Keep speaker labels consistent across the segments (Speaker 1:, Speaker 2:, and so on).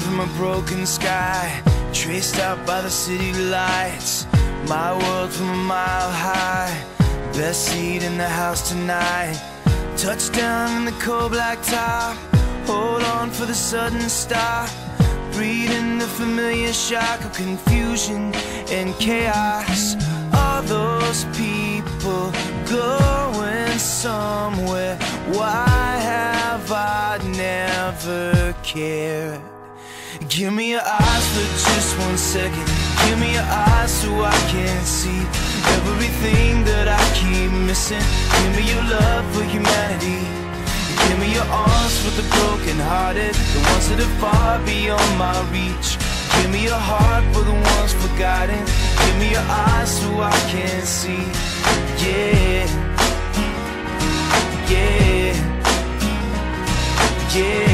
Speaker 1: from a broken sky, traced out by the city lights. My world from a mile high, best seat in the house tonight. Touchdown in the cold black top, hold on for the sudden stop. Breathing the familiar shock of confusion and chaos. All those people going somewhere. Why have I never Give me your eyes for just one second. Give me your eyes so I can see everything that I keep missing. Give me your love for humanity. Give me your arms for the broken hearted, the ones that are far beyond my reach. Give me your heart for the ones forgotten. Give me your eyes so I can see. Yeah. Yeah. Yeah.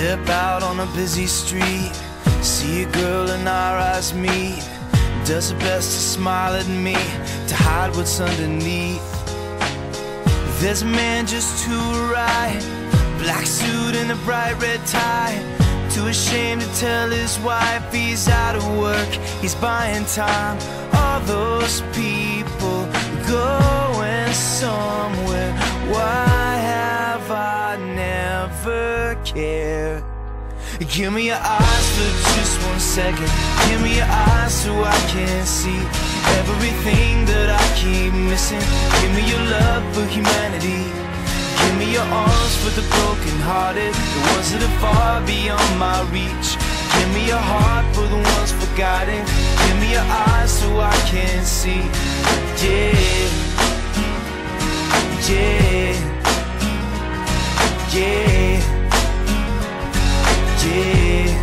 Speaker 1: Step out on a busy street. See a girl and our eyes meet. Does her best to smile at me, to hide what's underneath. There's a man just to right, black suit and a bright red tie. Too ashamed to tell his wife he's out of work, he's buying time. All those people cared? Give me your eyes for just one second. Give me your eyes so I can see everything that I keep missing. Give me your love for humanity. Give me your arms for the broken hearted, the ones that are far beyond my reach. Give me your heart for the ones forgotten. Give me your eyes so I can see. Yeah. Yeah. Yeah. Yeah.